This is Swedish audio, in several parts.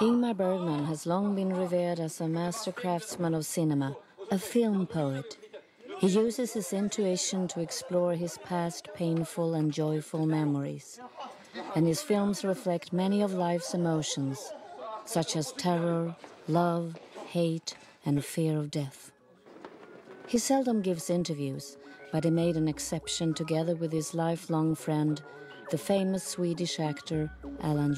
Ingmar Bergman has long been revered as a master craftsman of cinema, a film poet. He uses his intuition to explore his past painful and joyful memories. And his films reflect many of life's emotions, such as terror, love, hate, and fear of death. He seldom gives interviews, but he made an exception together with his lifelong friend, the famous Swedish actor Alan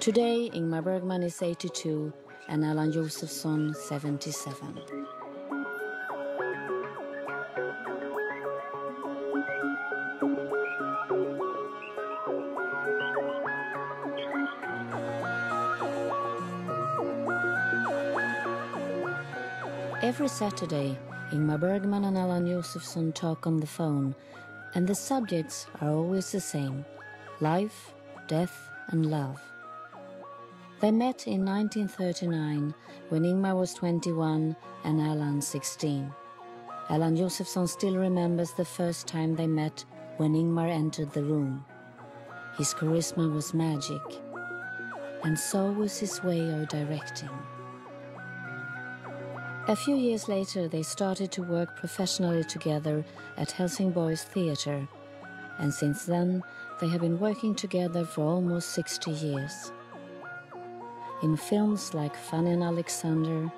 Today, Ingmar Bergman is 82 and Alan Josefsson 77. Every Saturday, Ingmar Bergman and Alan Josefsson talk on the phone, and the subjects are always the same life, death, and love. They met in 1939 when Ingmar was 21 and Alan 16. Alan Josefsson still remembers the first time they met when Ingmar entered the room. His charisma was magic, and so was his way of directing. A few years later, they started to work professionally together at Helsingborg's theatre, and since then, they have been working together for almost 60 years. In films like Fanny and Alexander,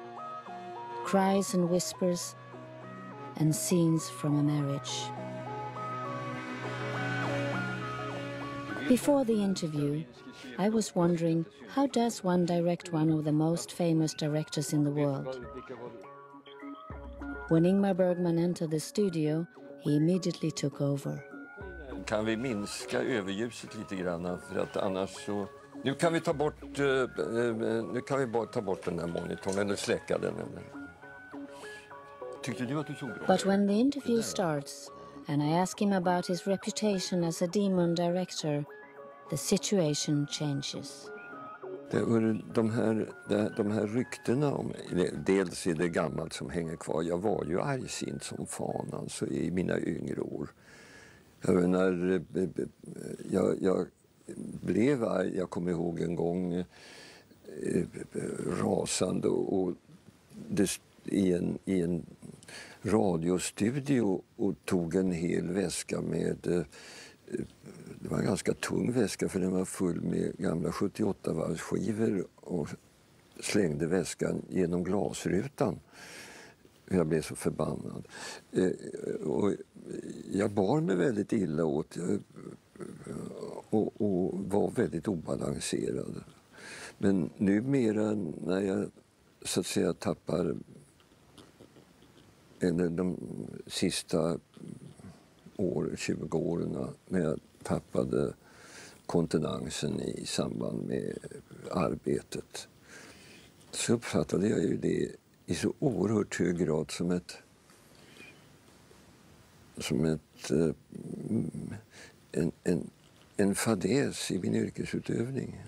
Cries and Whispers, and Scenes from a Marriage. Before the interview, I was wondering how does one direct one of the most famous directors in the world? When Ingmar Bergman entered the studio, he immediately took over. Kan vi minska överljuset lite grann för att annars så... Nu kan vi ta bort, eh, eh, nu kan vi bara ta bort den här monitorn eller släcka den. Eller. Tyckte du att du såg bra? But when the interview starts and I ask him about his reputation as a demon director, the situation changes. Det, de, här, de här ryktena om dels är det gammalt som hänger kvar. Jag var ju argsint som fan alltså i mina yngre år. Jag menar, eh, jag, jag blev arg. Jag kommer ihåg en gång eh, rasande och det, i, en, i en radiostudio och tog en hel väska med eh, det var en ganska tung väska för den var full med gamla 78-varvsskivor och slängde väskan genom glasrutan. Jag blev så förbannad. Eh, och jag bar mig väldigt illa åt eh, och, och var väldigt obalanserad. Men numera när jag så att säga tappar eller de sista år, 20 åren när jag tappade kontenansen i samband med arbetet så uppfattade jag ju det i så oerhört hög grad som ett som ett, eh, en, en, en fadäs i min yrkesutövning.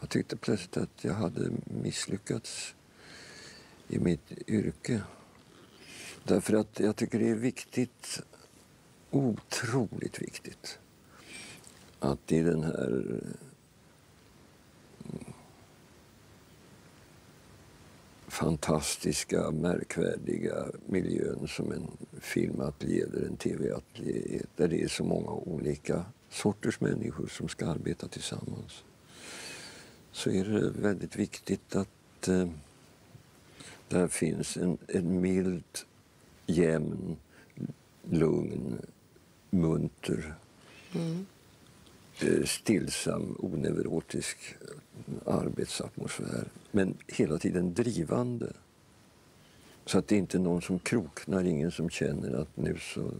Jag tyckte plötsligt att jag hade misslyckats i mitt yrke. Därför att jag tycker det är viktigt, otroligt viktigt, att i den här mm, fantastiska, märkvärdiga miljön som en filmateljé eller en tv-ateljé är, där det är så många olika sorters människor som ska arbeta tillsammans, så är det väldigt viktigt att eh, där finns en, en mild, jämn, lugn, munter mm. Eh, stillsam, oneurotisk arbetsatmosfär. Men hela tiden drivande. Så att det inte är någon som kroknar, ingen som känner att nu så...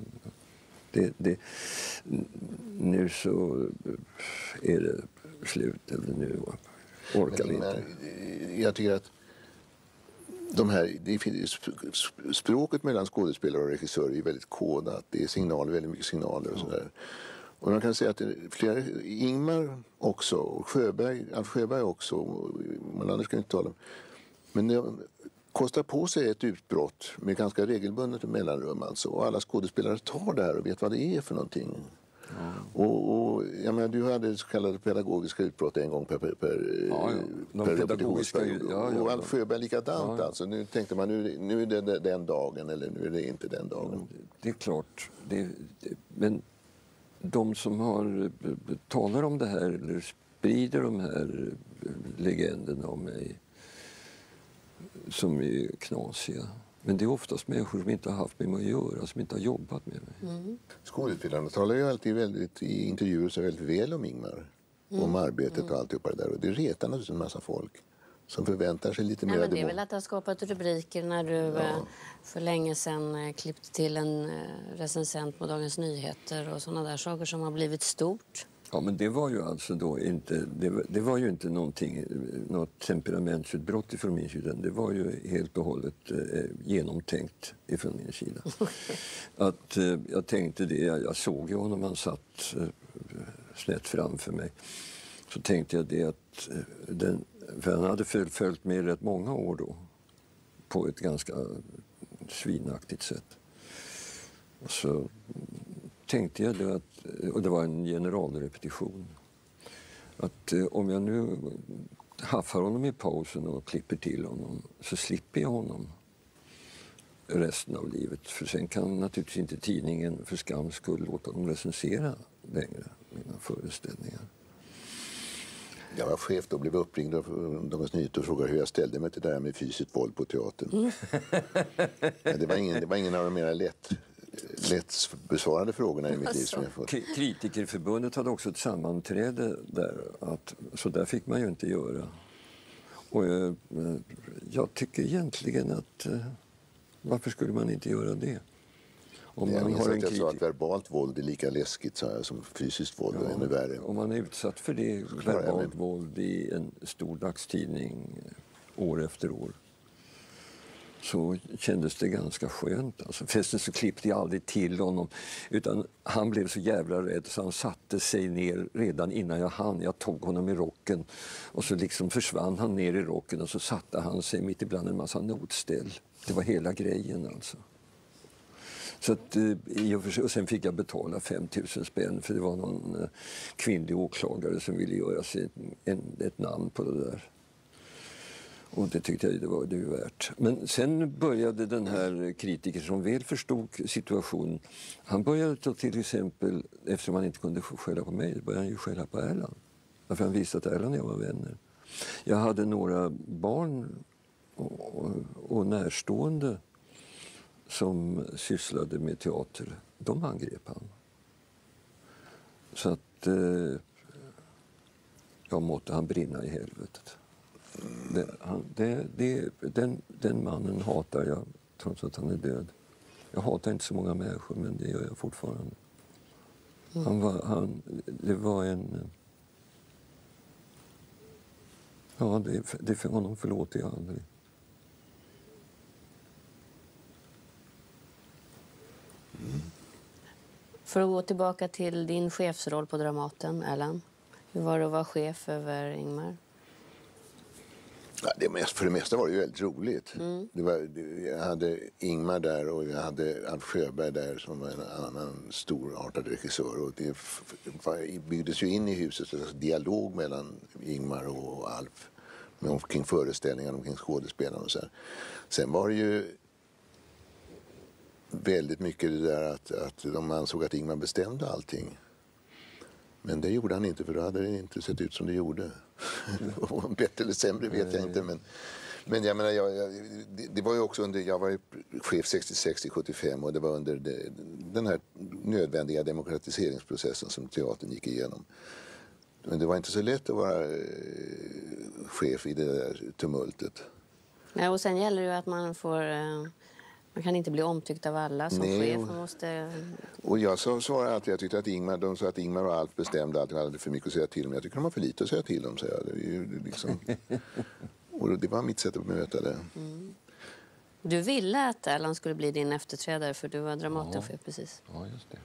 Det, det, nu så är det slut eller nu orkar vi inte. Jag tycker att de här, språket mellan skådespelare och regissörer är väldigt kodat. Det är signaler, väldigt mycket signaler och sådär. Och man kan säga att flera, Ingmar också, och Sjöberg, Alf Sjöberg också, Molander ska inte tala om. Men det kostar på sig ett utbrott med ganska regelbundet mellanrum alltså. Och alla skådespelare tar det här och vet vad det är för någonting. Och, och, jag menar, du hade så kallade pedagogiska utbrott en gång per, per, per, Ja, ja. Per pedagogiska repetitionsperiod. ja, ja, och Alf Sjöberg likadant Ja, alltså. Nu tänkte man nu, nu är det den- den dagen eller nu är det inte den dagen. Det är klart. Det, det, men de som har, eh, talar om det här eller sprider de här eh, legenderna om mig som är knasiga. Men det är oftast människor som inte har haft med mig att göra, som inte har jobbat med mig. Skådespelarna talar ju alltid väldigt, i intervjuer så väldigt väl om Ingmar. Om arbetet och alltihopa det där. Och det retar naturligtvis en massa folk som förväntar sig lite mer. men det är väl att det har skapat rubriker när du eh, för länge sedan eh, klippte till en eh, recensent på Dagens Nyheter och sådana där saker som har blivit stort. Ja, men det var ju alltså då inte, det var, det var ju inte någonting, något temperamentsutbrott ifrån min sida. Det var ju helt och hållet eh, genomtänkt ifrån min sida. Att eh, jag tänkte det, jag, jag såg ju honom, han satt eh, snett framför mig. Så tänkte jag det att, eh, den, för han hade följt med rätt många år då på ett ganska svinaktigt sätt. Och så tänkte jag det att, och det var en generalrepetition, att eh, om jag nu haffar honom i pausen och klipper till honom så slipper jag honom resten av livet. För sen kan naturligtvis inte tidningen för skams skull låta dem recensera längre mina föreställningar. Jag var chef då blev uppringd av Dagens Nyheter och frågade hur jag ställde mig till det där med fysiskt våld på teatern. Ja, det, var ingen, det var ingen av de mer lätt, lätt besvarade frågorna i mitt liv som jag fått. K- Kritikerförbundet hade också ett sammanträde där. Att, så där fick man ju inte göra. Och jag, jag tycker egentligen att... eh, Varför skulle man inte göra det? Om Jag minns att jag sa att verbalt våld är lika läskigt sa jag, som fysiskt våld och ännu värre. Om man är utsatt för det, verbalt våld i en stor dagstidning eh, år efter år så kändes det ganska skönt. Alltså, förresten så klippte jag aldrig till honom. Utan han blev så jävla rädd så han satte sig ner redan innan jag hann. Jag tog honom i rocken och så liksom försvann han ner i rocken och så satte han sig mitt ibland en massa notställ. Det var hela grejen alltså. Så att, eh, i och för sig, och sen fick jag betala 5 000 spänn för det var någon eh, kvinnlig åklagare som ville göra sig en, ett namn på det där. Och det tyckte jag det var det var värt. Men sen började den här kritiker som väl förstod situationen, han började då till exempel, eftersom han inte kunde skälla på mig, började han ju skälla på Erland. Därför han visste att Erland och jag var vänner. Jag hade några barn och, och, och närstående som sysslade med teater. De angrep han. Så att eh, jag måtte han brinna i helvetet. Det, han, det, det, den, den mannen hatar jag trots att han är död. Jag hatar inte så många människor, men det gör jag fortfarande. Han var, han, det var en... Ja, det, det för honom förlåter jag aldrig. För att gå tillbaka till din chefsroll på Dramaten, Erland. Hur var det att vara chef över Ingmar? Ja, det mest, för det mesta var det ju väldigt roligt. Det var, jag hade Ingmar där och jag hade Alf Sjöberg där som var en annan storartad regissör. Och det byggdes ju in i huset en slags dialog mellan Ingmar och Alf med omkring föreställningar, omkring skådespelarna och så här. Sen var det ju väldigt mycket det där att, att de ansåg att Ingmar bestämde allting. Men det gjorde han inte för då hade det inte sett ut som det gjorde. Bättre eller sämre vet jag inte. Men, men jag menar, jag, jag, det, det var ju också under, jag var ju chef 66 till 75 och det var under det, den här nödvändiga demokratiseringsprocessen som teatern gick igenom. Men det var inte så lätt att vara eh, chef i det där tumultet. Ja, och sen gäller det ju att man får... Man kan inte bli omtyckt av alla som Nej, chef. Man måste... Och jag sa- svarade alltid, jag tyckte att Ingmar, de sa att Ingmar och Alf bestämde allt, jag hade för mycket att säga till om. Jag tycker de har för lite att säga till om, sa jag. Det, är ju liksom... och det var mitt sätt att möta det. Du ville att Erland skulle bli din efterträdare för du var Dramatenchef precis. Ja, just det.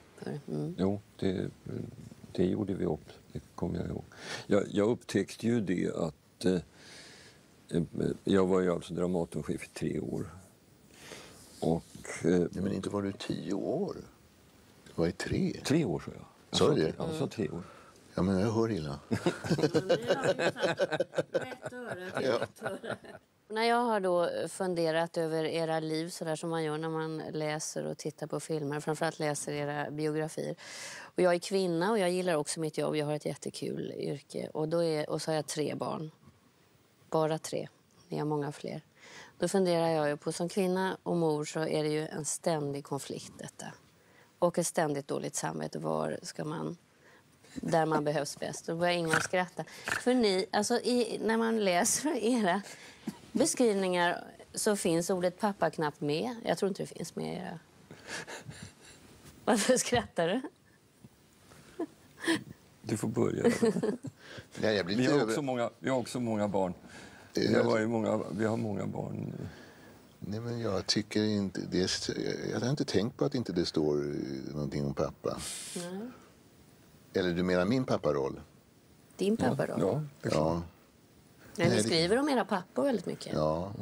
Mm. Jo, det, det gjorde vi upp. Det kommer jag ihåg. Jag, jag upptäckte ju det att... Eh, eh, jag var ju alltså Dramatenchef i tre år. Och... Eh, Nej, men inte var du tio år. Du var i tre. Tre år, sa jag. Sa du det? Ja, jag sa tre år. Ja, men jag hör illa. När jag har då funderat över era liv så där som man gör när man läser och tittar på filmer, framförallt läser era biografier. Och jag är kvinna och jag gillar också mitt jobb. Jag har ett jättekul yrke och, då är, och så har jag tre barn. Bara tre. Ni har många fler. Då funderar jag ju på, som kvinna och mor så är det ju en ständig konflikt detta. Och ett ständigt dåligt samvete. Var ska man där man behövs bäst. Då börjar Ingmar skratta. För ni, alltså i, när man läser era beskrivningar så finns ordet pappa knappt med. Jag tror inte det finns med i era... Varför skrattar du? Du får börja. Nej, jag blir Vi har också många, vi har också många barn. Vi har, många, vi har många barn. Nej, men jag tycker inte... Det är... Jag har inte tänkt på att inte det står någonting om pappa. Eller du menar min papparoll? Din pappa då? Ja, klart. Ja. Nej, ni Nej, det- skriver om era pappor väldigt mycket. Ja,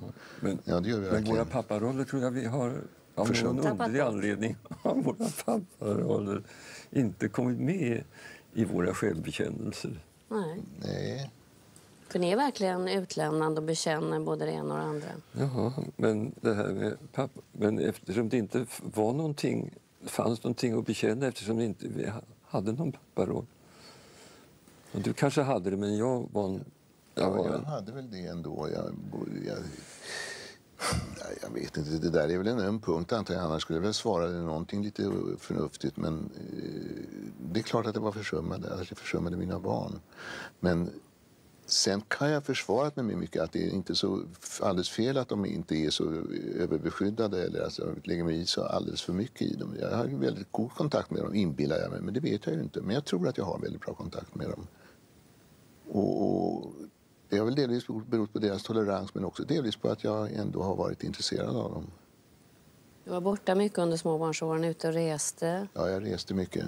Men, ja det gör vi men våra papparoller tror jag vi har av någon Försummat. underlig anledning har våra papparoller inte kommit med i våra självbekännelser. Nej. Nej. För ni är verkligen utlämnande och bekänner både det ena och det andra. Jaha, men det här med pappa... Men eftersom det inte var någonting, fanns någonting att bekänna eftersom det inte vi ha- hade någon papparoll. Och du kanske hade det, men jag var en... Jag Ja, var jag en hade väl det ändå. Jag, jag, jag vet inte. Det där är väl en öm punkt antar jag. Annars skulle jag väl svara någonting lite förnuftigt. Men eh, det är klart att det var försummade, att jag försummade mina barn. Men sen kan jag försvarat mig med mycket att det är inte så alldeles fel att de inte är så överbeskyddade eller att jag lägger mig i så alldeles för mycket i dem. Jag har väldigt god kontakt med dem, inbillar jag mig. Men det vet jag ju inte. Men jag tror att jag har väldigt bra kontakt med dem. Och, och det har väl delvis berott på deras tolerans men också delvis på att jag ändå har varit intresserad av dem. Du var borta mycket under småbarnsåren, ute och reste. Ja, jag reste mycket.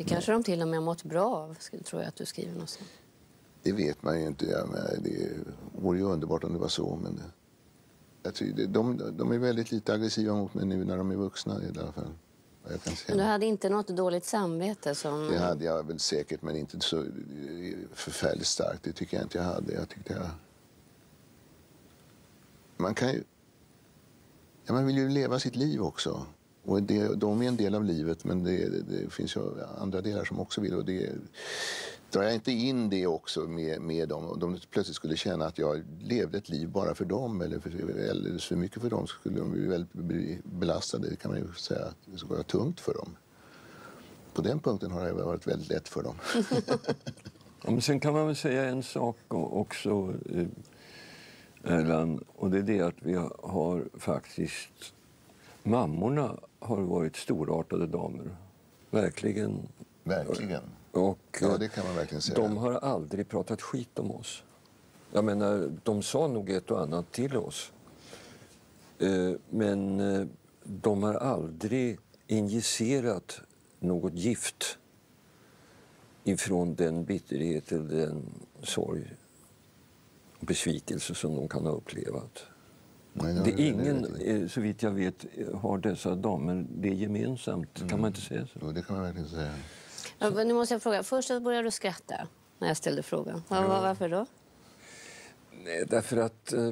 Det kanske de till och med mått bra av, tror jag att du skriver någonstans. Det vet man ju inte. Menar, det vore ju underbart om det var så. Men jag tycker, de, de är väldigt lite aggressiva mot mig nu när de är vuxna i alla fall. Men du hade inte något dåligt samvete som... Det hade jag väl säkert, men inte så förfärligt starkt. Det tycker jag inte jag hade. Jag tyckte jag... Man kan ju... Ja, man vill ju leva sitt liv också. Och det, de är en del av livet, men det, det, finns ju andra delar som också vill. Och det, drar jag inte in det också med, med dem och de plötsligt skulle känna att jag levde ett liv bara för dem eller för, eller för mycket för dem så skulle de bli väldigt belastade. Det kan man ju säga att det skulle vara tungt för dem. På den punkten har det varit väldigt lätt för dem. Ja, men sen kan man väl säga en sak också, eh, Erland, och det är det att vi har faktiskt... Mammorna har varit storartade damer. Verkligen. Verkligen. Och Ja, det kan man verkligen säga. de har aldrig pratat skit om oss. Jag menar, de sa nog ett och annat till oss. Eh, Men eh, de har aldrig injicerat något gift ifrån den bitterhet eller den sorg och besvikelse som de kan ha upplevat. Nej, Det är ingen, i. eh, så vitt jag vet, har dessa damer det gemensamt. Kan man inte säga så? Jo, det kan man verkligen säga. Ja, men nu måste jag fråga. Först började du skratta när jag ställde frågan. Var, var, varför då? Nej, därför att eh,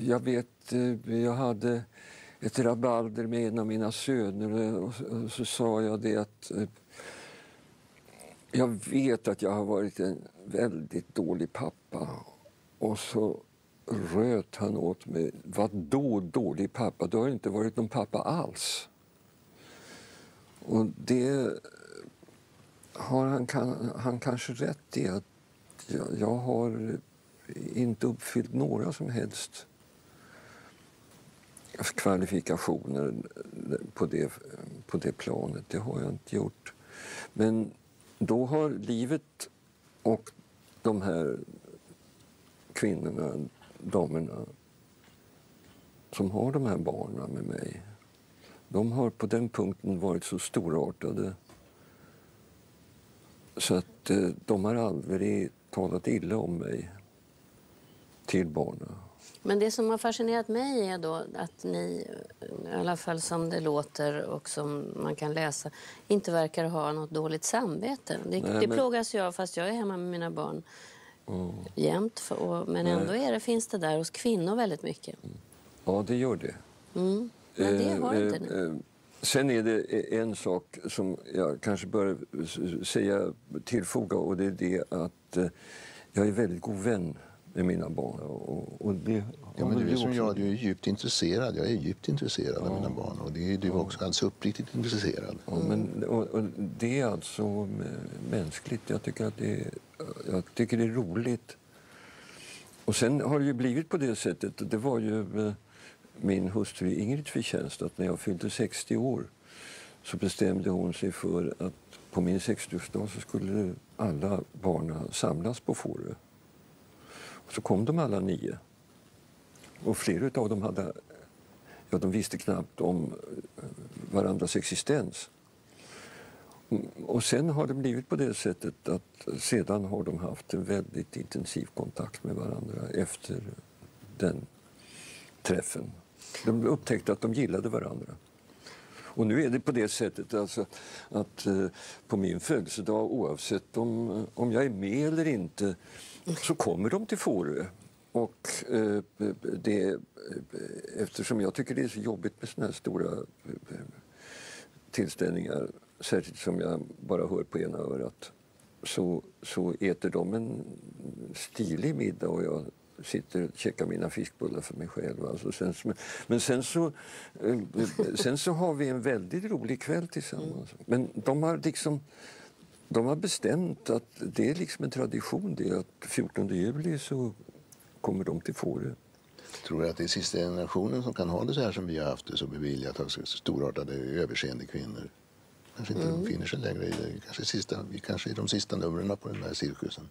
jag vet, eh, jag hade ett rabalder med en av mina söner och, så- och så sa jag det att eh, jag vet att jag har varit en väldigt dålig pappa. Och så röt han åt mig. Vad då dålig pappa? Du har inte varit någon pappa alls. Och det har han, kan, han kanske rätt i. att jag, jag har inte uppfyllt några som helst kvalifikationer på det, på det planet. Det har jag inte gjort. Men då har livet och de här kvinnorna, damerna som har de här barnen med mig de har på den punkten varit så storartade så att eh, de har aldrig talat illa om mig till barnen. Men det som har fascinerat mig är då att ni, i alla fall som det låter och som man kan läsa, inte verkar ha något dåligt samvete. Det, Nej, det men- plågas jag fast jag är hemma med mina barn jämt. För, och, men ändå är det, finns det där hos kvinnor väldigt mycket. Ja, det gör det. Mm. Men det Eh, har inte eh, ni. eh, Sen är det en sak som jag kanske bör säga, tillfoga och det är det att eh, jag är väldigt god vän med mina barn. Och, och det Ja, men du är som jag, du är djupt intresserad. Jag är djupt intresserad av mina barn och det är du också alldeles uppriktigt intresserad. Ja, men, och, och det är alltså mänskligt. Jag tycker, att det jag tycker det är roligt. Och sen har det ju blivit på det sättet, det var ju eh, min hustru Ingrids förtjänst, att när jag fyllde 60 år så bestämde hon sig för att på min 60-årsdag så skulle alla barnen samlas på Fårö. Så kom de alla nio. Och flera av dem hade, ja de visste knappt om eh, varandras existens. Mm, och sen har det blivit på det sättet att sedan har de haft en väldigt intensiv kontakt med varandra efter den träffen. De upptäckte att de gillade varandra. Och nu är det på det sättet alltså att eh, på min födelsedag, oavsett om, eh, om jag är med eller inte, så kommer de till Fårö. Och eh, det, eh, eftersom jag tycker det är så jobbigt med såna här stora eh, tillställningar, särskilt som jag bara hör på ena örat, så, så äter de en stilig middag och jag sitter och käkar mina fiskbullar för mig själv. Alltså sen, men sen så, eh, sen så har vi en väldigt rolig kväll tillsammans. Men de har liksom de har bestämt att det är liksom en tradition det att 14 juli så kommer de till Fårö. Tror du att det är sista generationen som kan ha det så här som vi har haft det så beviljat av storartade överseende kvinnor? Kanske inte de finner sig längre i det. Kanske, sista, kanske är de sista numren på den här cirkusen.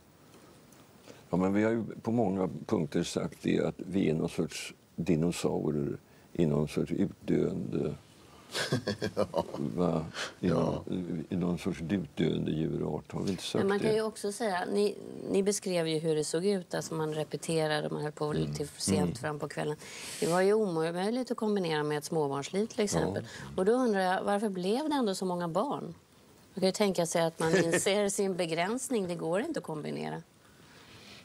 Ja, men vi har ju på många punkter sagt det att vi är någon sorts dinosaurier i någon sorts utdöende... Va? I, Ja. någon, I någon sorts utdöende djurart. Har vi inte sagt Men man kan det? ju också säga, ni, ni beskrev ju hur det såg ut, alltså man repeterade, man höll på Mm. till sent fram på kvällen. Det var ju omöjligt att kombinera med ett småbarnsliv till exempel. Och då undrar jag, varför blev det ändå så många barn? Man kan ju tänka sig att man inser sin begränsning, det går inte att kombinera.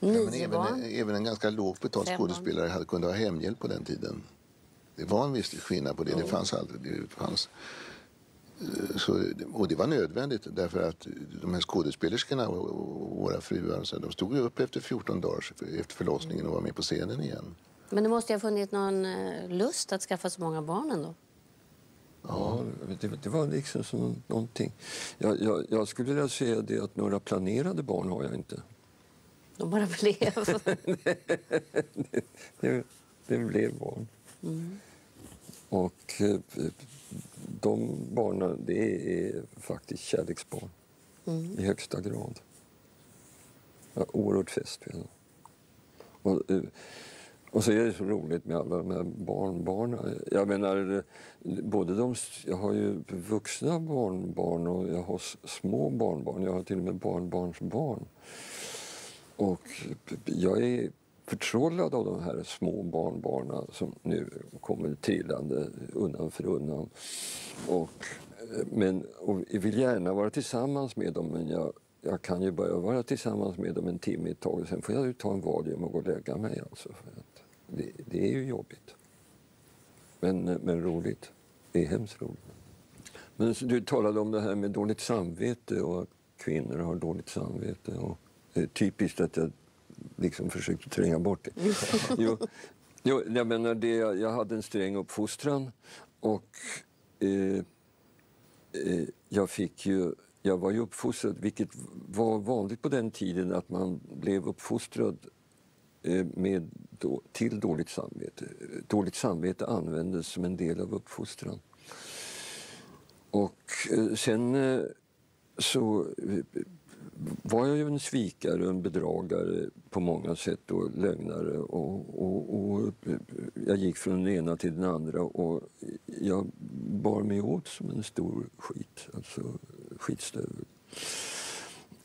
Nio men även, även en ganska lågt betald skådespelare hade, kunde ha hemhjälp på den tiden. Det var en viss skillnad på det. Det fanns aldrig. Det fanns, eh, så, och det var nödvändigt därför att de här skådespelerskorna och, och våra fruar så de stod ju upp efter 14 dagar efter förlossningen och var med på scenen igen. Men det måste ju ha funnits någon eh, lust att skaffa så många barn ändå. Ja, det, det var liksom som någonting. Jag, jag, jag skulle vilja säga det att några planerade barn har jag inte. De bara blev. Det, det blev barn. Och eh, de barnen, det är faktiskt kärleksbarn i högsta grad. Jag är oerhört fäst vid dem. Och, eh, och så är det så roligt med alla de här barnbarnen. Jag menar, både de, jag har ju vuxna barnbarn och jag har små barnbarn. Jag har till och med barnbarnsbarn. Och jag är förtrollad av de här små barnbarnen som nu kommer trillande undan för undan. Och, eh, men, och jag vill gärna vara tillsammans med dem men jag, jag kan ju bara vara tillsammans med dem en timme i taget. Sen får jag ju ta en Valium och gå och lägga mig. Alltså, för att det, det är ju jobbigt. Men, men roligt. Det är hemskt roligt. Men du talade om det här med dåligt samvete och att kvinnor har dåligt samvete. Och typiskt att jag liksom försökte tränga bort det. jo, jo, jag menar det, jag hade en sträng uppfostran och eh, eh, jag fick ju jag var ju uppfostrad, vilket var vanligt på den tiden, att man blev uppfostrad eh, med till dåligt samvete. Dåligt samvete användes som en del av uppfostran. Och eh, sen eh, så eh, var jag ju en svikare, en bedragare på många sätt och lögnare. Och, och, och jag gick från den ena till den andra och jag bar mig åt som en stor skit, alltså skitstövel.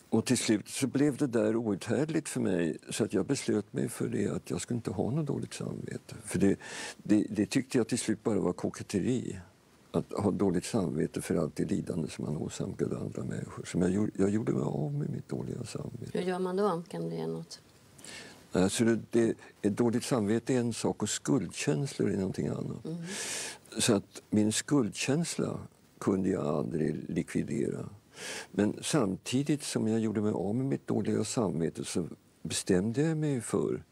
Och till slut så blev det där outhärdligt för mig så att jag beslöt mig för det att jag skulle inte ha något dåligt samvete. För det, det, det tyckte jag till slut bara var koketteri. Att ha dåligt samvete för allt det lidande som man åsamkade andra människor. Så jag, gjorde, jag gjorde mig av med mitt dåliga samvete. Hur gör man då? Kan du ge något? Alltså det, det, ett dåligt samvete är en sak och skuldkänslor är någonting annat. Mm. Så att min skuldkänsla kunde jag aldrig likvidera. Men samtidigt som jag gjorde mig av med mitt dåliga samvete så bestämde jag mig för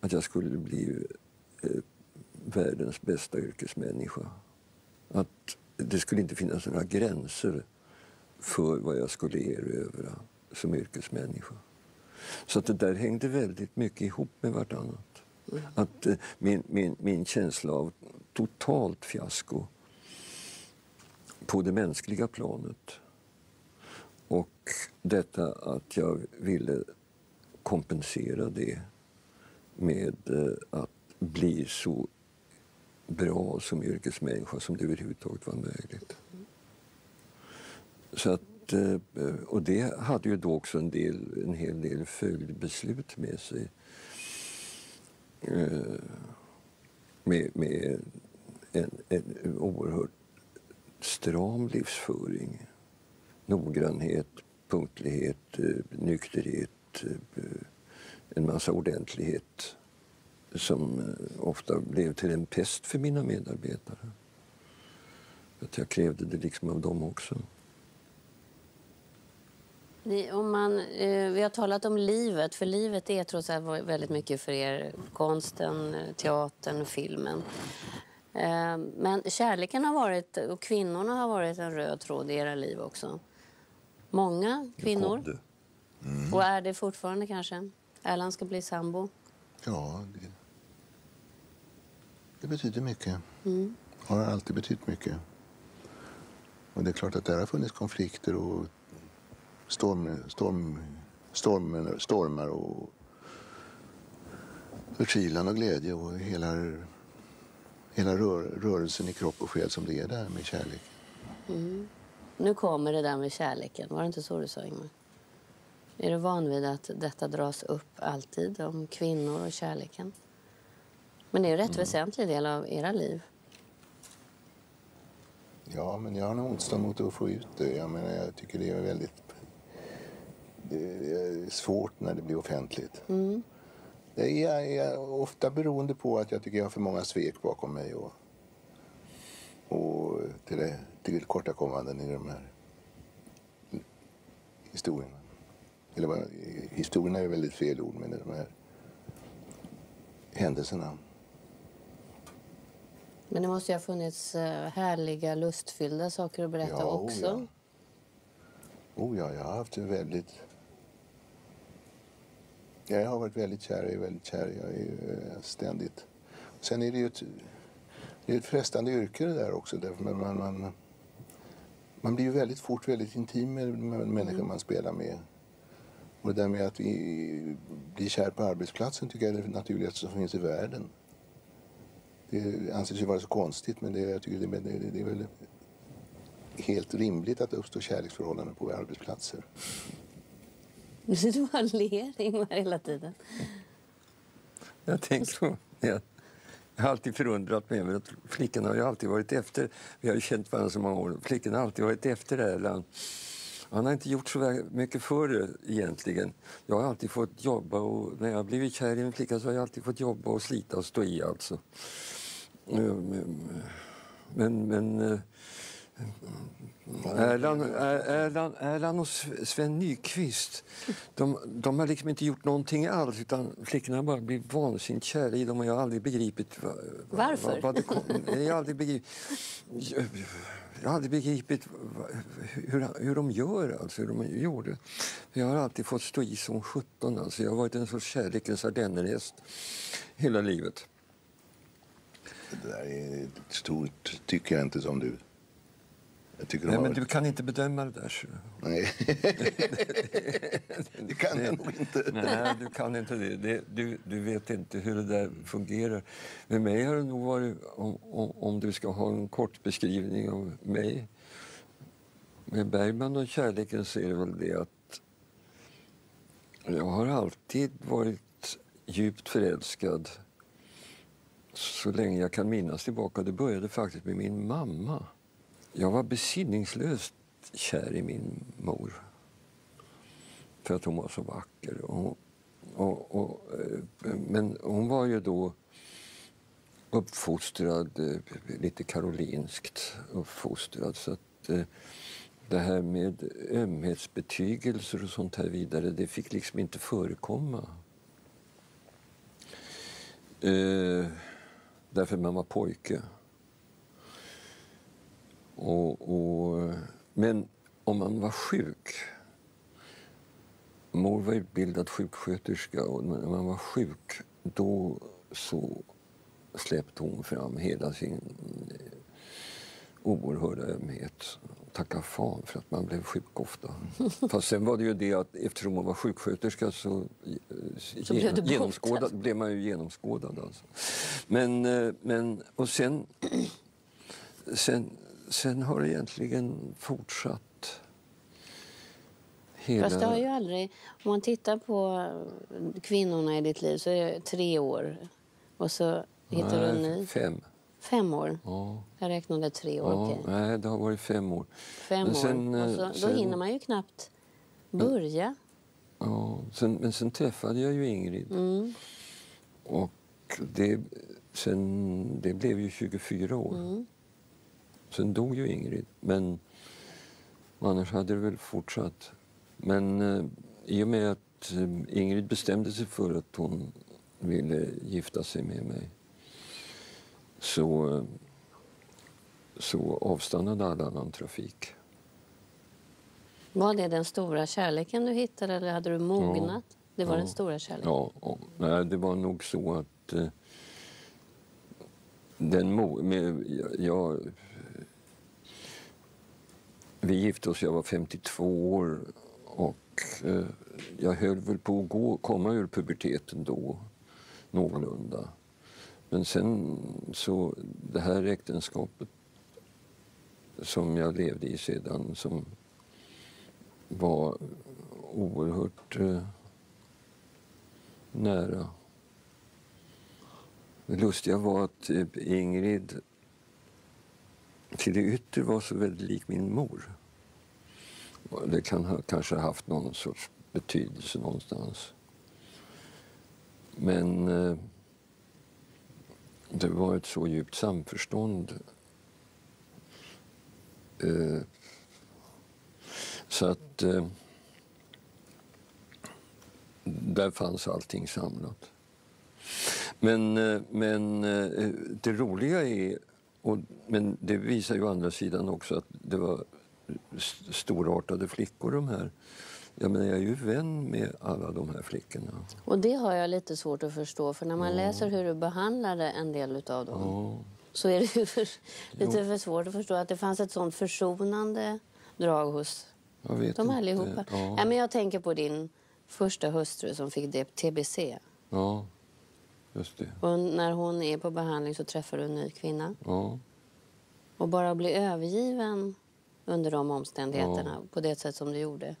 att jag skulle bli eh, världens bästa yrkesmänniska. Att det skulle inte finnas några gränser för vad jag skulle erövra som yrkesmänniska. Så att det där hängde väldigt mycket ihop med vartannat. Mm. Att eh, min, min, min känsla av totalt fiasko på det mänskliga planet och detta att jag ville kompensera det med eh, att bli så bra som yrkesmänniska som det överhuvudtaget var möjligt. Så att, eh, och det hade ju då också en, del, en hel del följdbeslut med sig. Eh, med, med en, en oerhört stram livsföring. Noggrannhet, punktlighet, eh, nykterhet, en massa ordentlighet som eh, ofta blev till en pest för mina medarbetare. Att jag krävde det liksom av dem också. Ni, om man, eh, vi har talat om livet, för livet är trots allt väldigt mycket för er. Konsten, teatern, filmen. Eh, men kärleken har varit, och kvinnorna har varit en röd tråd i era liv också. Många kvinnor. Mm. Och är det fortfarande kanske? Erland ska bli sambo. Ja, det, det betyder mycket. Mm. Har alltid betytt mycket. Och det är klart att det har funnits konflikter och storm, storm, storm, stormar och förtvivlan och glädje och hela, hela rör, rörelsen i kropp och själ som det är där med kärlek. Mm. Nu kommer det där med kärleken. Var det inte så du sa, Ingmar? Är du van vid att detta dras upp alltid, om kvinnor och kärleken? Men det är en rätt mm. väsentlig del av era liv. Ja, men jag har nog motstånd mot att få ut det. Jag, menar, jag tycker det är väldigt det är svårt när det blir offentligt. Mm. Det är, är, ofta beroende på att jag tycker jag har för många svek bakom mig och, och till, det, till kortakommanden i de här historierna. Eller historierna är väldigt fel ord, men de här händelserna. Men det måste ju ha funnits eh, härliga, lustfyllda saker att berätta ja, också. Oh ja. oh ja, jag har haft det väldigt... Jag har varit väldigt kär, jag är väldigt kär, jag är eh, ständigt... Sen är det ju ett, det är ett frestande yrke det där också. Därför man, man, man blir ju väldigt fort väldigt intim med människor mm. man spelar med. Och det där med att vi blir kär på arbetsplatsen tycker jag är det naturligaste som finns i världen. Det anses ju vara så konstigt men det, jag tycker det, det, det är väl helt rimligt att det uppstår kärleksförhållanden på arbetsplatser. Du bara ler, Ingmar, hela tiden. Jag tänker. Jag, har alltid förundrat mig över att flickorna har ju alltid varit efter. Vi har ju känt varandra så många år. Flickorna har alltid varit efter Erland. Han har inte gjort så mycket för det egentligen. Jag har alltid fått jobba och när jag har blivit kär i en flicka så har jag alltid fått jobba och slita och stå i alltså. Men, men eh, Erland, Erland, Erland och Sven Nykvist, de, de har liksom inte gjort någonting alls utan flickorna har bara blivit vansinnigt kära i dem och jag har aldrig begripit Varför? Vad, vad det kom, jag har aldrig begripit jag har aldrig begripit hur, hur de gör, alltså, hur de gjorde. Jag har alltid fått stå i som sjutton. Alltså. Jag har varit en sorts kärlekens ardennerhäst hela livet. Det där är stort, tycker jag inte som du. Nej, men du kan inte bedöma det där. Så. Nej, det kan jag nog inte. Nej, du kan inte det. det du, du vet inte hur det där fungerar. Med mig har det nog varit, om, om, om du ska ha en kort beskrivning av mig. Med Bergman och kärleken så är det väl det att Jag har alltid varit djupt förälskad så länge jag kan minnas tillbaka. Det började faktiskt med min mamma. Jag var besinningslöst kär i min mor för att hon var så vacker. Och, och, och, eh, men hon var ju då uppfostrad, eh, lite karolinskt uppfostrad. Så att, eh, det här med ömhetsbetygelser och sånt här vidare, det fick liksom inte förekomma. Uh, därför man var pojke. Och, och, men om man var sjuk... Mor var utbildad sjuksköterska och när man var sjuk då så släppte hon fram hela sin eh, oerhörda ömhet. Tacka fan för att man blev sjuk ofta. Fast sen var det ju det att eftersom hon var sjuksköterska så, eh, Så blev du genomskådad, blev man ju genomskådad. Alltså. Men, eh, men, och sen, sen, sen har det egentligen fortsatt. Hela... Fast det har ju aldrig... Om man tittar på kvinnorna i ditt liv så är det tre år. Och så hittar du en Nej, ny. Fem. Fem år. Ja. Jag räknade tre år. Ja, okej. nej, det har varit fem år. Fem sen, år. Och eh, så, då sen- hinner man ju knappt börja. Ja, sen, men sen träffade jag ju Ingrid. Mm. Och det, sen, det blev ju 24 år. Mm. Sen dog ju Ingrid. Men annars hade det väl fortsatt. Men eh, i och med att eh, Ingrid bestämde sig för att hon ville gifta sig med mig så, så avstannade all annan trafik. Var det den stora kärleken du hittade eller hade du mognat? Det var Ja. den stora kärleken? Ja, ja. Nej, det var nog så att eh, den mo- med, jag, jag, vi gifte oss, jag var 52 år och eh, jag höll väl på att gå, komma ur puberteten då, någorlunda. Men sen så, det här äktenskapet som jag levde i sedan som var oerhört eh, nära. Det lustiga var att eh, Ingrid till det yttre var så väldigt lik min mor. Det kan ha kanske haft någon sorts betydelse någonstans. Men eh, det var ett så djupt samförstånd. Eh, så att eh, där fanns allting samlat. Men, eh, men eh, det roliga är, och, men det visar ju å andra sidan också att det var storartade flickor de här. Jag menar, jag är ju vän med alla de här flickorna. Och det har jag lite svårt att förstå. För när man läser hur du behandlade en del av dem Ja, så är det för, lite för svårt att förstå att det fanns ett sånt försonande drag hos jag vet dem inte. allihopa. Ja, Ja, men jag tänker på din första hustru som fick det- TBC. ja, just det. Och när hon är på behandling så träffar du en ny kvinna. Ja, Och bara att bli övergiven under de omständigheterna Ja. på det sätt som du gjorde.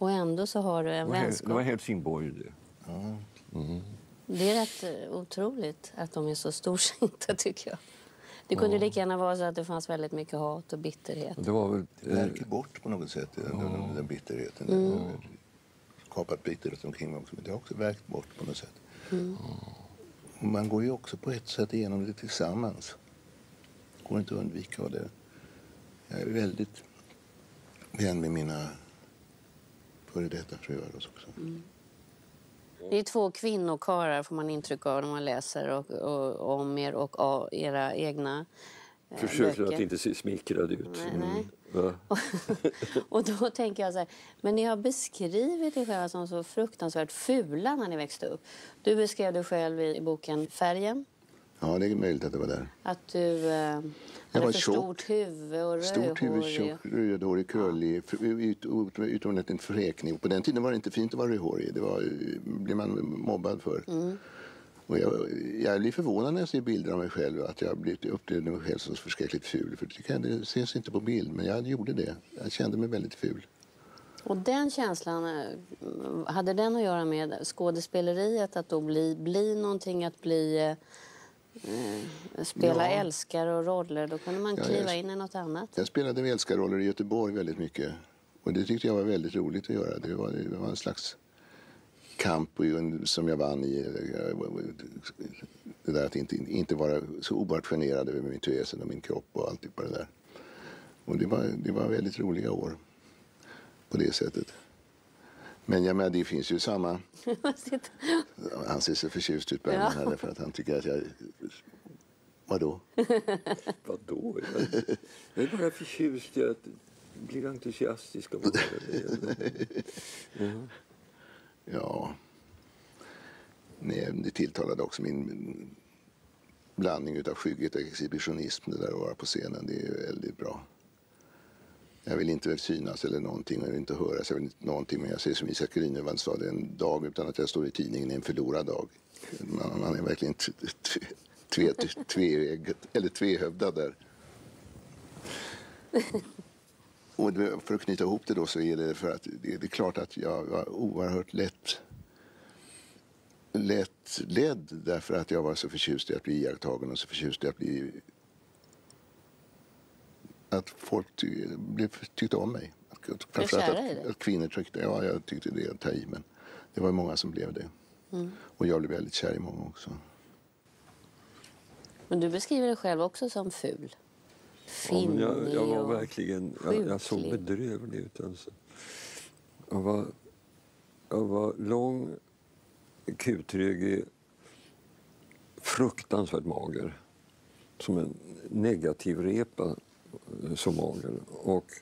Och ändå så har du en det vänskap. det var Helsingborg det. Det är rätt eh, otroligt att de är så storsinta tycker jag. Det kunde lika gärna vara så att det fanns väldigt mycket hat och bitterhet. Det var väl... Det Eh, bort på något sätt, den, den, den bitterheten. Den har skapat bitterhet omkring mig också, men det har också verkt bort på något sätt. Och man går ju också på ett sätt igenom det tillsammans. går inte att undvika det. Jag är väldigt vän med mina före detta fruar också. Det är två kvinnokarlar får man intryck av när man läser och, och, om er och av era egna eh, försöker böcker. att inte se smickrad ut. Nej, Mm. nej. Va? Och då tänker jag så här, men ni har beskrivit er själva som så fruktansvärt fula när ni växte upp. Du beskrev dig själv i boken Färgen. Ja, det är möjligt att det var där. Att du eh, hade var för tjock. stort huvud och Stort huvud, rödhårig. tjock, rödhårig, ut, ut, utomordentligt fräknig. På den tiden var det inte fint att vara rödhårig. Det var, blev man mobbad för. Och jag, jag blir förvånad när jag ser bilder av mig själv att jag blivit, upplevde mig själv som förskräckligt ful. För det, kan, det ses inte på bild, men jag gjorde det. Jag kände mig väldigt ful. Och den känslan, eh, hade den att göra med skådespeleriet? Att då bli, bli någonting, att bli... Spela ja. älskare och roller, då kunde man kliva ja, jag, in i något annat. Jag spelade älskarroller i Göteborg väldigt mycket. Och det tyckte jag var väldigt roligt att göra. Det var, det var en slags kamp som jag vann i. Det där att inte, inte vara så oerhört generad över mitt väsen och min kropp och allt det där. Och det var, det var väldigt roliga år på det sättet. Men jag menar, det finns ju samma... han ser så förtjust ut, Bergman, ja. här, för att han tycker att jag... Vadå? Vadå? Jag, jag är bara förtjust i att bli entusiastisk av det. ja. ja. Nej, det tilltalade också min blandning av skygghet och exhibitionism, det där att vara på scenen. Det är väldigt bra. Jag vill inte synas eller någonting, jag vill inte höras, jag vill inte någonting. Men jag säger som Isak Grünewald sa, det är en dag utan att jag står i tidningen är en förlorad dag. Man, man är verkligen tve, tve, eller tvehövdad där. Och för att knyta ihop det då så är det för att det, är klart att jag var oerhört lätt lätt ledd därför att jag var så förtjust i att bli iakttagen och så förtjust i att bli att folk ty tyckte om mig. Framförallt att, att, kvinnor tyckte, ja jag tyckte det att ta i men det var många som blev det. Mm. Och jag blev väldigt kär i många också. Men du beskriver dig själv också som ful. Finnig ja, jag, jag var verkligen, jag, jag såg bedrövlig ut alltså. Jag var, jag var lång, kutryggig, fruktansvärt mager. Som en negativ repa så mager. Och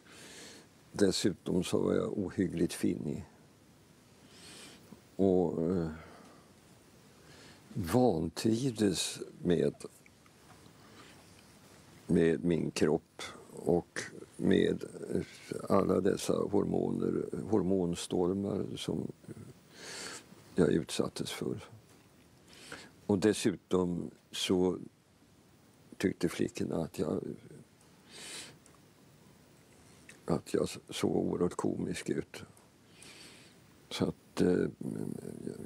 dessutom så var jag ohyggligt finnig. Och eh, vantrivdes med, med min kropp och med alla dessa hormoner, hormonstormar som jag utsattes för. Och dessutom så tyckte flickorna att jag att jag såg oerhört komisk ut. Så att eh,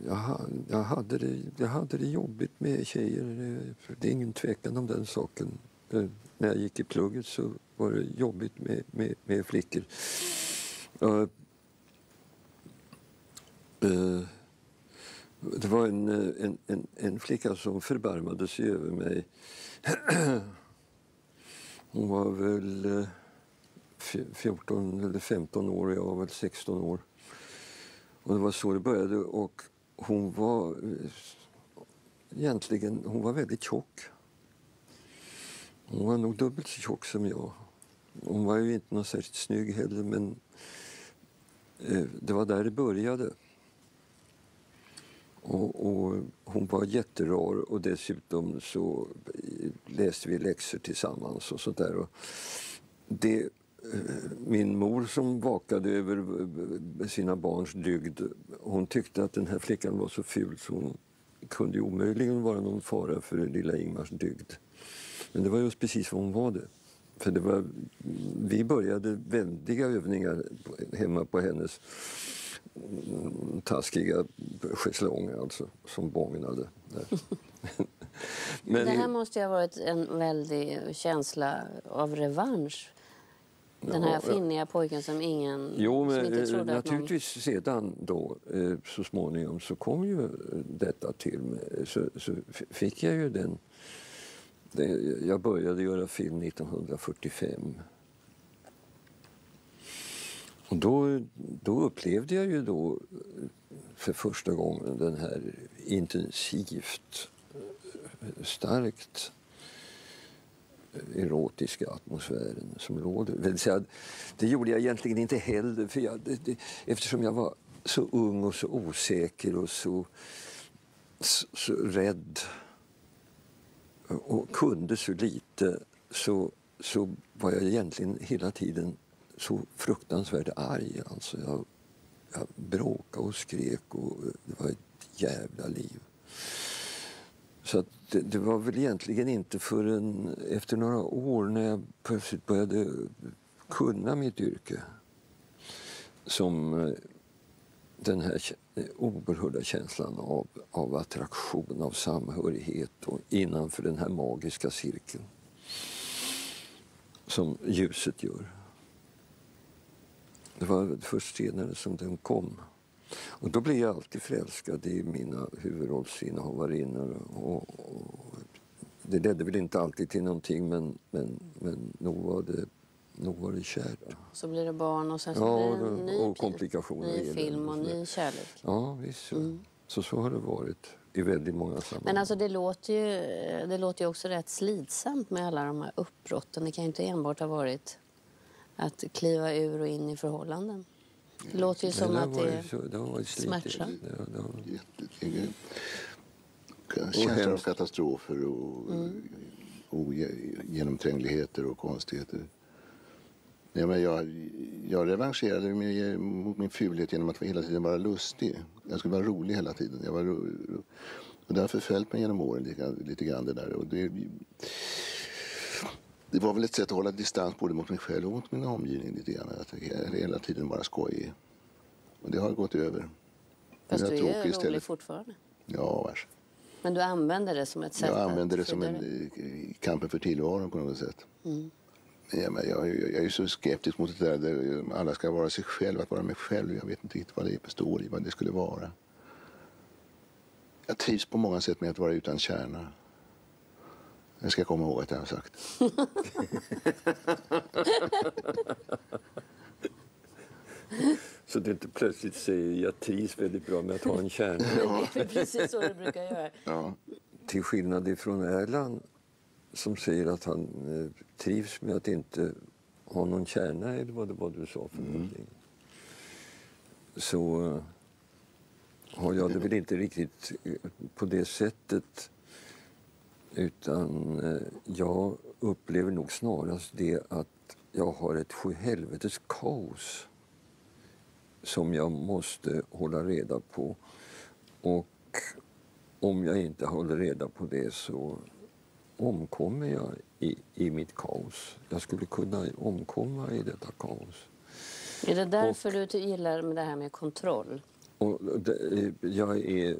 jag, jag, hade det, jag hade det jobbigt med tjejer. Det, det är ingen tvekan om den saken. Eh, när jag gick i plugget så var det jobbigt med, med, med flickor. Eh, eh, det var en, en, en, en, flicka som förbarmade sig över mig. Hon var väl... 14 eller 15 år och jag var väl 16 år. Och det var så det började och hon var egentligen hon var väldigt tjock. Hon var nog dubbelt så tjock som jag. Hon var ju inte någon särskilt snygg heller men eh, det var där det började. Och, och, hon var jätterar och dessutom så eh, läste vi läxor tillsammans och sånt där. Och det min mor som vakade över sina barns dygd, hon tyckte att den här flickan var så ful så hon kunde omöjligen vara någon fara för lilla Ingmars dygd. Men det var just precis vad hon var det. För det var, vi började väldiga övningar hemma på hennes taskiga schäslong alltså, som bågnade. Men det här måste ju ha varit en väldig känsla av revansch den här finniga pojken som ingen jo, men, som inte trodde att Naturligtvis någon... sedan då eh, så småningom så kom ju detta till mig. Så, så fick jag ju den... Det, jag började göra film 1945. Och då, då upplevde jag ju då för första gången den här intensivt, starkt erotiska atmosfären som råder. Det, säga, det gjorde jag egentligen inte heller för jag, det, det, eftersom jag var så ung och så osäker och så, så, så rädd och kunde så lite så, så var jag egentligen hela tiden så fruktansvärt arg. Alltså jag, jag bråkade och skrek och det var ett jävla liv. Så det, det, var väl egentligen inte förrän efter några år när jag plötsligt började kunna mitt yrke som eh, den här oerhörda känslan av, av attraktion, av samhörighet och innanför den här magiska cirkeln som ljuset gör. Det var först senare som den kom. Och då blir jag alltid förälskad i mina huvudrollsinnehavarinor. Och, och det ledde väl inte alltid till någonting men, men, men nog, var det, nog var det kärt. Så blir det barn och sen så Ja, blir det en ny, och komplikationer ny film och det. ny kärlek. Ja, visst. Så, Mm. så, så har det varit i väldigt många sammanhang. Men alltså det låter, ju, det låter ju också rätt slitsamt med alla de här uppbrotten. Det kan ju inte enbart ha varit att kliva ur och in i förhållanden. Det låter ju som att det så- det har smärtsamt. Ja, Känslor av katastrofer och ogenomträngligheter och konstigheter. Ja, men jag, jag revancherade mig mot min fulhet genom att hela tiden vara lustig. Jag skulle vara rolig hela tiden. Jag var ro, ro. Och det har förföljt mig genom åren lite, grann- lite grann det där. Och det, det var väl ett sätt att hålla distans både mot mig själv och mot min omgivning lite grann. Att hela tiden vara skojig. Och det har gått över. Fast du är rolig istället. fortfarande. Ja, vars. Men du använder det som ett sätt Jag använder det som en eh, kampen för tillvaron på något sätt. Mm. Ja, men jag, jag, jag är så skeptisk mot det där där alla ska vara sig själv, att vara mig själv. Jag vet inte riktigt vad det består i, vad det skulle vara. Jag trivs på många sätt med att vara utan kärna. Det ska jag komma ihåg att jag har sagt. Så du inte plötsligt säger jag trivs väldigt bra med att ha en kärna. Det är precis så det brukar göra. Ja. Till skillnad ifrån Erland som säger att han eh, trivs med att inte ha någon kärna eller vad det var du sa för någonting. Så eh, har jag det väl inte riktigt eh, på det sättet. Utan eh, jag upplever nog snarast det att jag har ett sjuhelvetes kaos som jag måste hålla reda på. Och om jag inte håller reda på det så omkommer jag i, i mitt kaos. Jag skulle kunna omkomma i detta kaos. Är det därför du gillar med det här med kontroll? Och det, jag är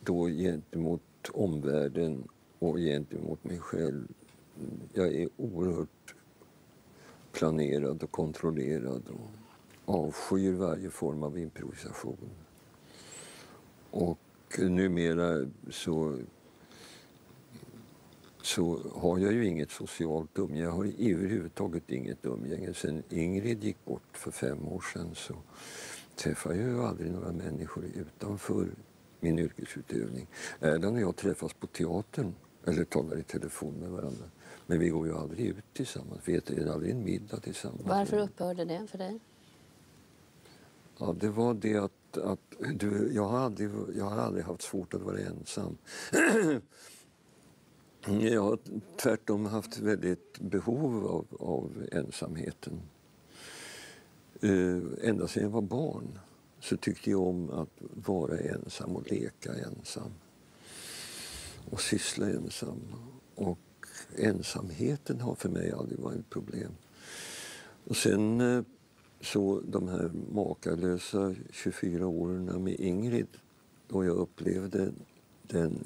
då gentemot omvärlden och gentemot mig själv. Jag är oerhört planerad och kontrollerad och avskyr varje form av improvisation. Och numera så, så har jag ju inget socialt umgänge. Jag har överhuvudtaget inget umgänge. Sen Ingrid gick bort för fem år sedan så träffar jag ju aldrig några människor utanför min yrkesutövning. Erland och jag träffas på teatern eller talar i telefon med varandra. Men vi går ju aldrig ut tillsammans. Vi äter aldrig en middag tillsammans. Varför upphörde det för dig? Ja, det var det att, att du, jag, har aldrig, jag har aldrig haft svårt att vara ensam. Jag har tvärtom haft väldigt behov av, av ensamheten. Uh, ända sedan jag var barn så tyckte jag om att vara ensam och leka ensam. Och syssla ensam. Och ensamheten har för mig aldrig varit ett problem. Och sen eh, så de här makalösa 24 åren med Ingrid då jag upplevde den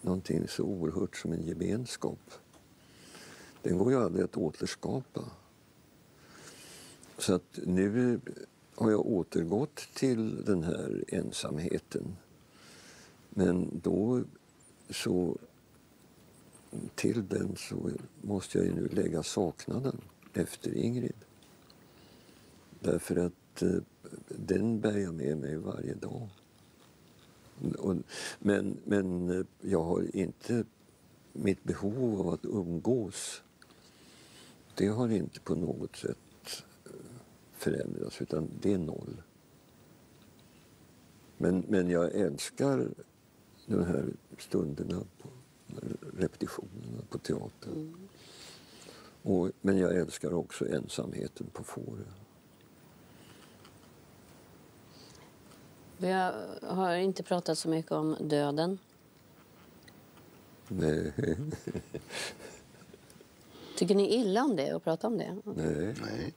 någonting så oerhört som en gemenskap. Den går ju aldrig att återskapa. Så att nu har jag återgått till den här ensamheten. Men då så till den så måste jag ju nu lägga saknaden efter Ingrid. Därför att eh, den bär jag med mig varje dag. Och, men, men eh, jag har inte mitt behov av att umgås. Det har inte på något sätt förändrats, utan det är noll. Men, men jag älskar de här stunderna, på, repetitionerna på teatern. Och, men jag älskar också ensamheten på Fårö. Vi har, inte pratat så mycket om döden. Nej, Tycker ni illa om det och prata om det? nej. Nej.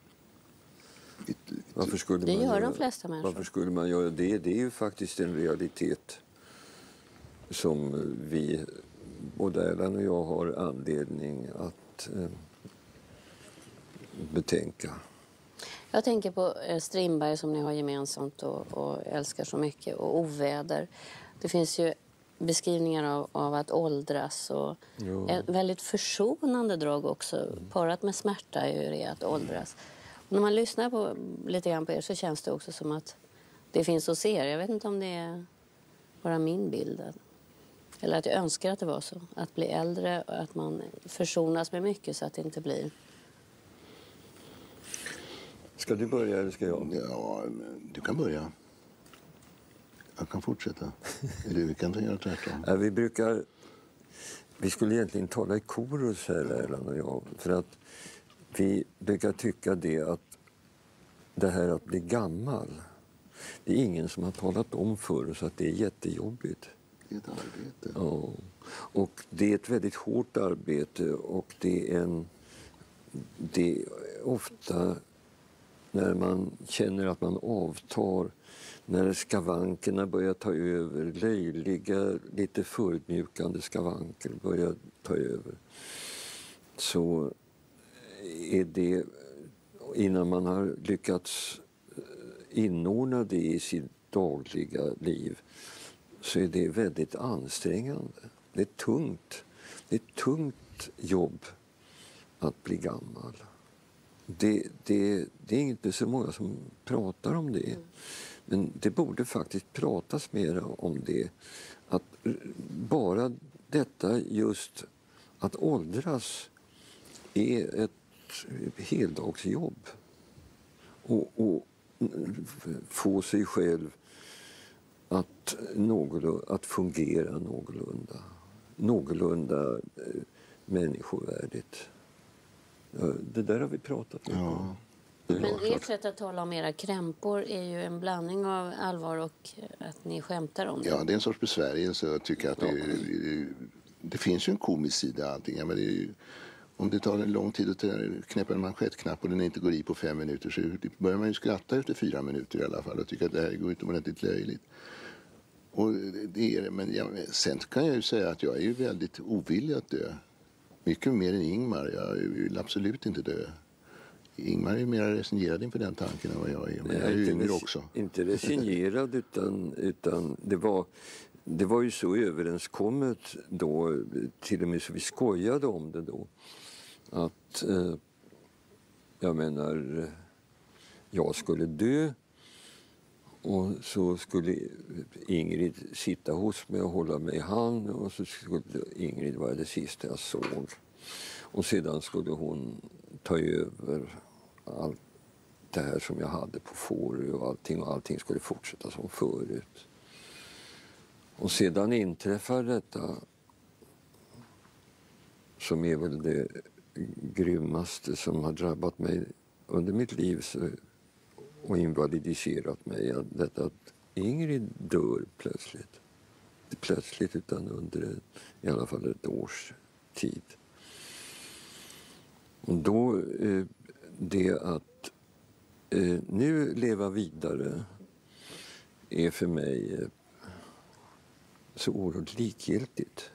Varför skulle Det man gör göra, de flesta människor. Varför skulle man göra det? Det är ju faktiskt en realitet som vi, både Erland och jag, har anledning att eh, betänka. Jag tänker på eh, Strindberg som ni har gemensamt och, och älskar så mycket och oväder. Det finns ju beskrivningar av, av att åldras och Ja. ett väldigt försonande drag också. Parat med smärta är ju det att åldras. Och när man lyssnar på, lite grann på er så känns det också som att det finns hos er. Jag vet inte om det är bara min bild. Eller att jag önskar att det var så. Att bli äldre och att man försonas med mycket så att det inte blir... Ska du börja eller ska jag? Ja, men du kan börja. Jag kan fortsätta. Eller vi kan göra tvärtom. Ja, vi brukar... Vi skulle egentligen tala i korus här, Erland och jag. För att vi brukar tycka det att det här att bli gammal, det är ingen som har talat om för oss att det är jättejobbigt. Det är ett arbete. Ja. Och det är ett väldigt hårt arbete och det är en... Det är ofta när man känner att man avtar, när skavankerna börjar ta över, löjliga, lite förödmjukande skavanker börjar ta över, så är det, innan man har lyckats inordna det i sitt dagliga liv, så är det väldigt ansträngande. Det är tungt. Det är ett tungt jobb att bli gammal. Det, det, det är inte så många som pratar om det. Men det borde faktiskt pratas mer om det. Att bara detta just att åldras är ett heldagsjobb. Och, och få sig själv att, någorlunda, att fungera någorlunda, någorlunda eh, människovärdigt. Ja, det där har vi pratat mycket om. Det är Men ert sätt att tala om era krämpor är ju en blandning av allvar och att ni skämtar om det. Ja, det är en sorts besvärjelse att tycka att det, det, det finns ju en komisk sida i allting. Ja, men det är ju, om det tar en lång tid att knäppa en manschettknapp och den inte går i på fem minuter så börjar man ju skratta efter fyra minuter i alla fall och tycka att det här går utomordentligt löjligt. Och det är, det, men jag, sen kan jag ju säga att jag är ju väldigt ovillig att dö. Mycket mer än Ingmar. Jag vill absolut inte dö. Ingmar är mer resignerad inför den tanken än vad jag är. Men jag är ju yngre också. Inte resignerad, utan, utan det, var, det var ju så överenskommet då, till och med så vi skojade om det då, att eh, jag menar, jag skulle dö och så skulle Ingrid sitta hos mig och hålla mig i hand och så skulle Ingrid vara det sista jag såg. Och sedan skulle hon ta över allt det här som jag hade på Fårö och allting och allting skulle fortsätta som förut. Och sedan inträffar detta som är väl det grymmaste som har drabbat mig under mitt liv så, och invalidiserat mig. Detta att Ingrid dör plötsligt. Inte plötsligt utan under i alla fall ett års tid. Och då, eh, det att eh, nu leva vidare är för mig eh, så oerhört likgiltigt.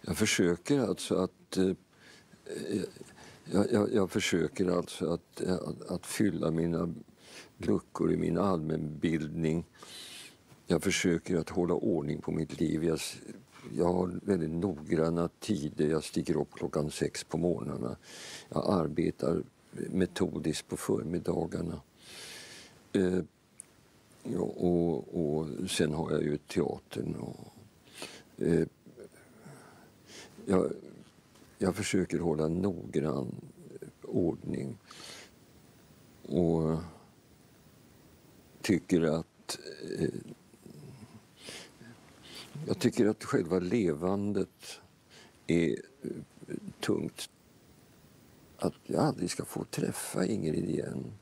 Jag försöker alltså att Eh, jag, jag, jag försöker alltså att, att, att fylla mina luckor i min allmänbildning. Jag försöker att hålla ordning på mitt liv. Jag, jag har väldigt noggranna tider. Jag stiger upp klockan sex på morgnarna. Jag arbetar metodiskt på förmiddagarna. Eh, ja, och, och sen har jag ju teatern. Och, eh, jag, jag försöker hålla noggrann eh, ordning. Och tycker att eh, jag tycker att själva levandet är eh, tungt. Att jag aldrig ska få träffa Ingrid igen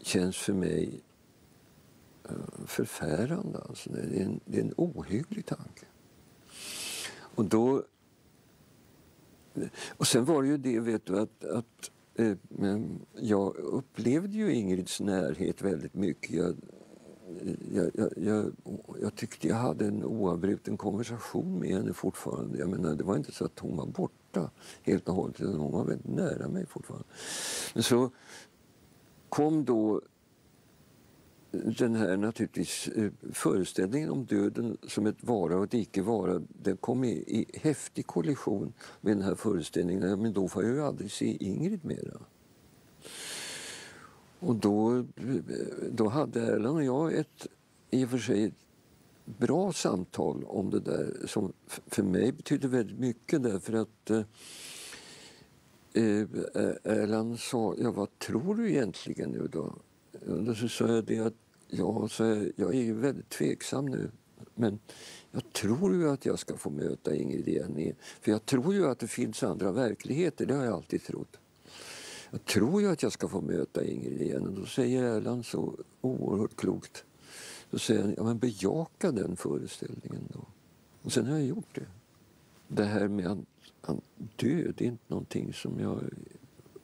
känns för mig eh, förfärande. Alltså. Det, är en, det är en ohygglig tanke. Och då... Och sen var det ju det, vet du, att, att eh, jag upplevde ju Ingrids närhet väldigt mycket. Jag, jag, jag, jag, jag tyckte jag hade en oavbruten konversation med henne fortfarande. Jag menar, det var inte så att hon var borta helt och hållet, utan hon var väldigt nära mig fortfarande. Men så kom då den här naturligtvis eh, föreställningen om döden som ett vara och ett icke vara, den kom i, i häftig kollision med den här föreställningen. Men då får jag ju aldrig se Ingrid mera. Och då, eh, då hade Erland och jag ett i och för sig bra samtal om det där som för mig betydde väldigt mycket därför att eh, eh Erland sa, ja vad tror du egentligen nu då? Och då så sa jag det att Ja, så jag är ju väldigt tveksam nu. Men jag tror ju att jag ska få möta Ingrid igen. För jag tror ju att det finns andra verkligheter, det har jag alltid trott. Jag tror ju att jag ska få möta Ingrid igen. Och då säger Erland så oerhört klokt. Då säger han, ja men bejaka den föreställningen då. Och sen har jag gjort det. Det här med att han död är inte någonting som jag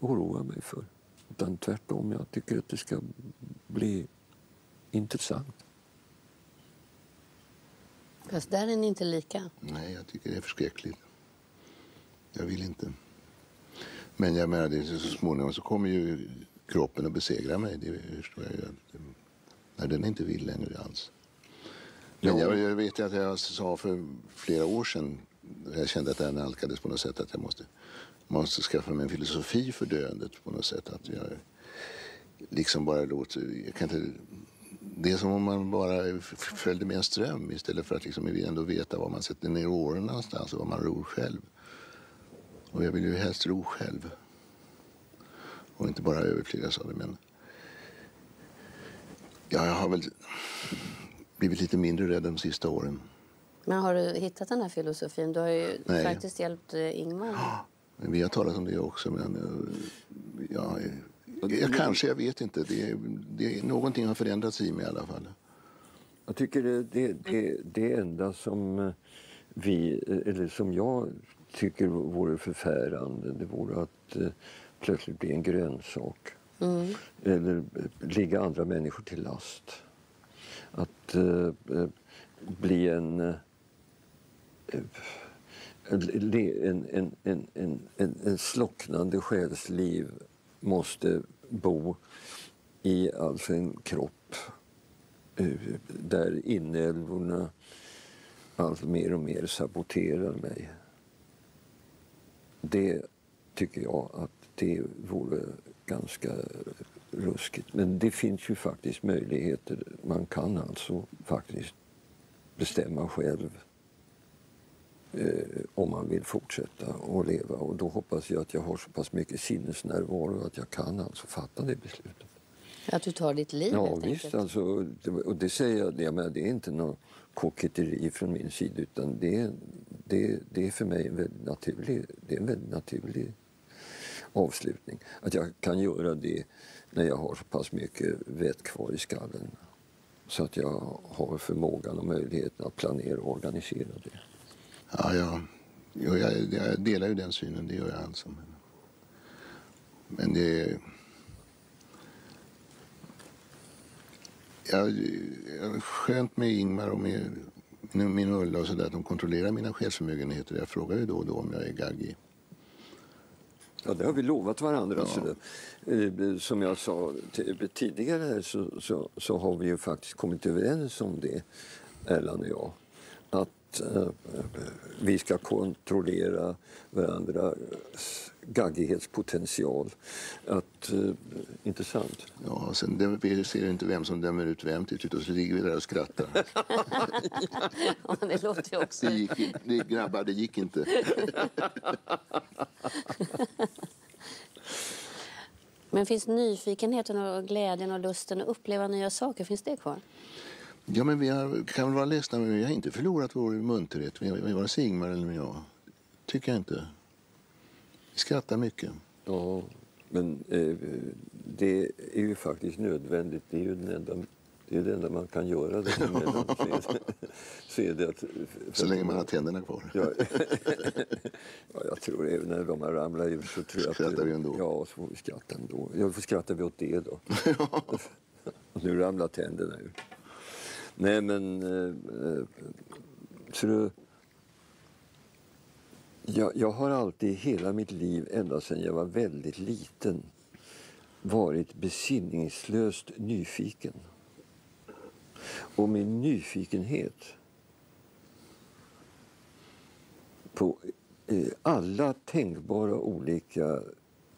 oroar mig för. Utan tvärtom, jag tycker att det ska bli intressant. Fast där är ni inte lika. Nej, jag tycker det är förskräckligt. Jag vill inte. Men jag menar, det så småningom så kommer ju kroppen att besegra mig. Det förstår jag ju. När den inte vill längre alls. Men jag, jag vet att jag sa för flera år sedan, jag kände att det nalkades på något sätt, att jag måste, måste skaffa mig en filosofi för döendet på något sätt. Att jag liksom bara låter, jag kan inte det är som om man bara följde med en ström istället för att liksom ändå veta var man sätter ner åren någonstans och var man ror själv. Och jag vill ju helst ro själv. Och inte bara överflygas av det. Men ja, jag har väl blivit lite mindre rädd de sista åren. Men har du hittat den här filosofin? Du har ju Nej. faktiskt hjälpt eh, Ingmar. Ja, vi har talat om det också. Men eh, ja, jag, kanske, jag vet inte. Det, det, någonting har förändrats i mig i alla fall. Jag tycker det, det, det, det enda som eh, vi, eller som jag tycker vore förfärande, det vore att eh, plötsligt bli en grönsak. Mm. Eller eh, ligga andra människor till last. Att eh, bli en, eh, en, en, en, en, en, en slocknande själsliv måste bo i alltså en kropp eh, där inälvorna allt mer och mer saboterar mig. Det tycker jag att det vore ganska ruskigt. Men det finns ju faktiskt möjligheter. Man kan alltså faktiskt bestämma själv eh, om man vill fortsätta att leva. Och då hoppas jag att jag har så pass mycket sinnesnärvaro att jag kan alltså fatta det beslutet. Att du tar ditt liv Ja visst, alltså, och det säger jag, jag menar, det är inte något koketteri från min sida utan det, det, det är för mig en väldigt naturlig, det är en väldigt naturlig avslutning. Att jag kan göra det när jag har så pass mycket vett kvar i skallen så att jag har förmågan och möjligheten att planera och organisera det. Ja, ja. Jo, jag, jag delar ju den synen, det gör jag alltså. Men, men det. Jag, jag skönt med Ingmar och med min Ulla och sådär att de kontrollerar mina själsförmögenheter. Jag frågar ju då och då om jag är gaggig. Ja, det har vi lovat varandra. Ja. Det, som jag sa tidigare här så, så, så, har vi ju faktiskt kommit överens om det, Erland och jag. Att Eh, vi ska kontrollera varandras gaggighetspotential. Att, uh, intressant. Ja, sen vi ser inte vem som dömer ut vem till slut och så ligger vi där och skrattar. ja, det låter ju också... Det gick, det, grabbar, det gick inte. Men finns nyfikenheten och glädjen och lusten att uppleva nya saker, finns det kvar? Ja, men vi har, kan väl vara ledsna, men vi har inte förlorat vår munterhet. Vare sig Ingmar eller jag. Tycker jag inte. Vi skrattar mycket. Ja, men eh, det är ju faktiskt nödvändigt. Det är ju den enda Det är det enda man kan göra däremellan. så är det att, så länge man har tänderna kvar. ja, ja, jag tror även när de har ramlat ur så tror jag Skrattar vi ändå? Ja, så får vi skratta ändå. Ja, får skrattar vi åt det då. Nu ramlar tänderna ur. Nej, men... Eh, eh så du, jag, jag har alltid hela mitt liv, ända sedan jag var väldigt liten varit besinningslöst nyfiken. Och min nyfikenhet på eh, alla tänkbara olika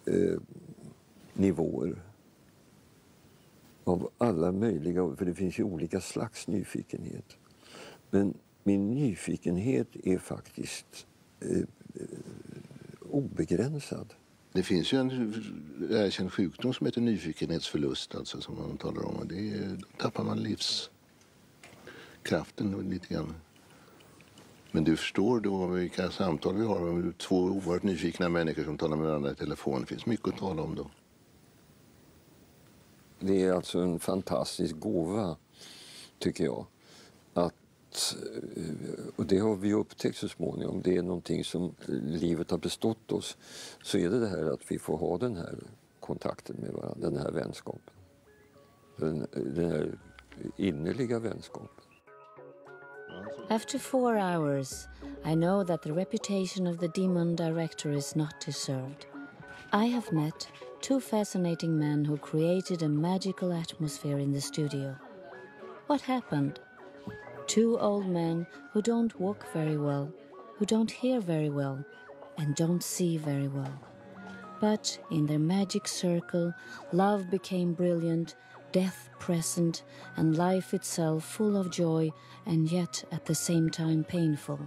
eh, nivåer av alla möjliga, för det finns ju olika slags nyfikenhet. Men min nyfikenhet är faktiskt eh, eh obegränsad. Det finns ju en erkänd sjukdom som heter nyfikenhetsförlust, alltså, som man talar om. Det är, då tappar man livskraften lite grann. Men du förstår då vilka samtal vi har två oerhört nyfikna människor som talar med varandra i telefon. Det finns mycket att tala om då. Det är alltså en fantastisk gåva, tycker jag. Att, eh, och det har vi upptäckt så småningom. Det är någonting som livet har bestått oss. Så är det det här att vi får ha den här kontakten med varandra, den här vänskapen. Den, den här innerliga vänskapen. After four hours, I know that the reputation of the demon director is not deserved. I have met two fascinating men who created a magical atmosphere in the studio. What happened? Two old men who don't walk very well, who don't hear very well, and don't see very well. But in their magic circle, love became brilliant, death present, and life itself full of joy and yet at the same time painful.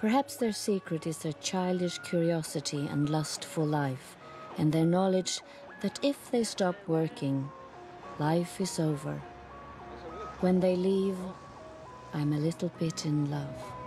Perhaps their secret is their childish curiosity and lust for life, and their knowledge that if they stop working, life is over. When they leave, I'm a little bit in love.